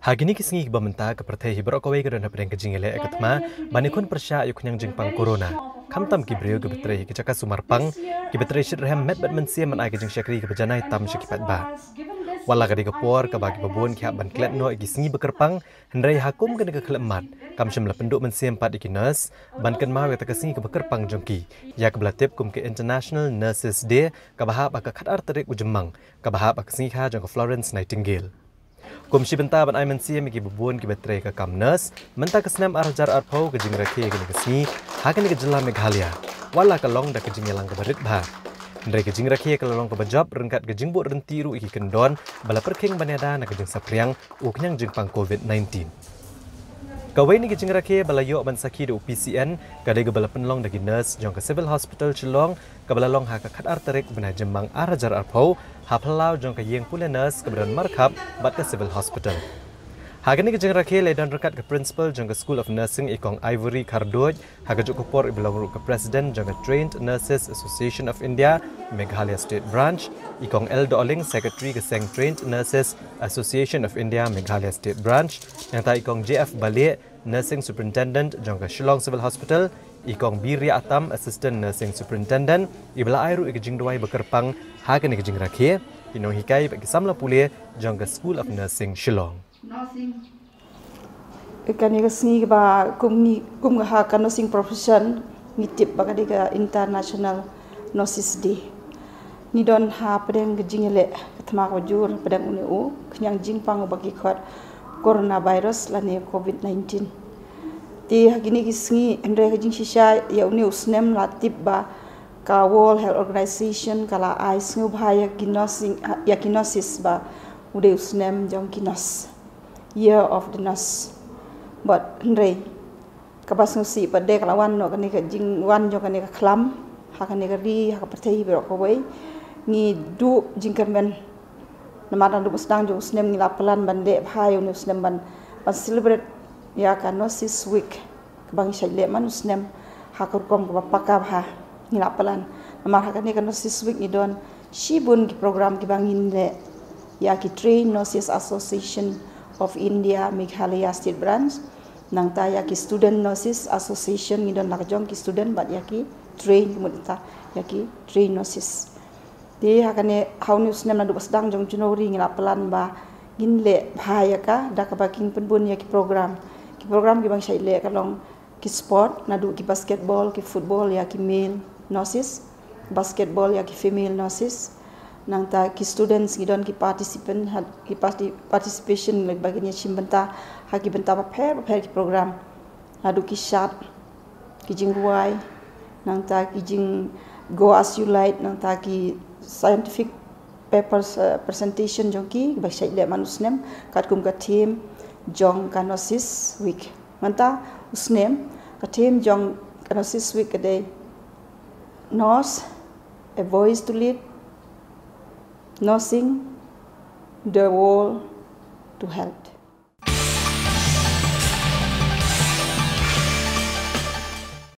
Hagini kisingi bamenta ke pertai hibrok kawai ke dana pedang kejing ele ekatma banikun persya ayuk nyang jingpang corona. Kamtam ki brio ke betrai ke caka sumarpang ki betrai shit rehem met bat mensia man ay kejing syakri ke bejanai tam syakipat ba. Wala ka diga puar ka bagi babun ki ban klet no igi singi bekerpang hendrai hakum ke diga klemat kam syam la penduk men siem pat iki nurse ban ken ma weta singi ke bekerpang jongki ya ke belatip kum ke International Nurses Day ka bahap ka khat arterik ujemang ka bahap ka singi ha jong Florence Nightingale Kum si benta ban ai men siem ki babun ki betre ka kam nurse menta ke snam arjar arpau ke jing rakhe ke ni ke singi ha ke ni ke jela meghalaya wala ka long da ke jing yalang ke berit ba Ndrai ke jing rakhi ke lolong ke bajab rengkat ke jing bu renti ru iki kendon bala perking baneda na ke jing sapriang u kenyang jing pang covid-19 Kawai ni ke jing rakhi bala yo ban sakhi do PCN ka de bala penlong dagi nurse jong ke civil hospital chilong ka bala long ha ka khat arterik bena jembang arajar arpau ha phalau jong ke yeng pula nurse ke beran markhap bat ke civil hospital Hagani kejeng rakhe le dan rekat ke principal jangka School of Nursing ikong Ivory Kardoj haga juk kupor ibilang ke President jangka Trained Nurses Association of India Meghalaya State Branch ikong El Doling Secretary ke Seng Trained Nurses Association of India Meghalaya State Branch yang ta ikong JF Balik Nursing Superintendent jangka Shillong Civil Hospital ikong Biri Atam Assistant Nursing Superintendent ibla airu ikejing duai bekerpang. Hagani kejeng rakhe inong hikai bagi samla pulih jangka School of Nursing Shillong ikan ikan sini ba kum ni kum ha kan nursing profession ni tip ba international nurses day ni don ha pedeng gejing ele ketma ko jur pedeng uni u jing pang bagi khat coronavirus la ni covid 19 ti hagini ki singi endre gejing shisha ya uni usnem la tip ba ka world health organization kala ai singu bhaya kinosing ya kinosis ba ude usnem jong year of the nurse. But ndre kabas ngusi pada kalawan no kani ka jing wan jo kani ka klam ha kani ka ri ha ka pertai bero ko wei. Ni du jing kan ben nama dan du sedang jo snem ni lapelan bande bhai unu snem ban ban celebrate. Ya ka nurses week. Bang shai le man snem ha ka kom ka pakka ha ni lapelan. Nama ha kani ka nurses week ni don. Shibun ki program ki bangin le ya ki train nurses association of India Meghalaya State Branch nang ta ya ki student nurses association ni don nak jong ki student bat ya ki train mu ta ya ki train nurses. De ha kane how news nem na du sedang jong chuno ri ngila pelan ba gin le bha ya ka da ka baking pen bun ya ki program. Ki program ki bang shai le ka long ki sport na du ki basketball ki football ya ki male nurses basketball ya ki female nurses nang ta ki students ki don ki participant had ki participation leg baginya chim benta ha ki benta pa pher pa pher ki program. Adu ki shat ki jing ruai nang ta ki jing go as you like nang ta ki scientific papers uh, presentation jong ki ba shai le manus nem kat kum ka team jong kanosis week. Manta usnem ka team jong kanosis week day nose a voice to lead nursing the world to help.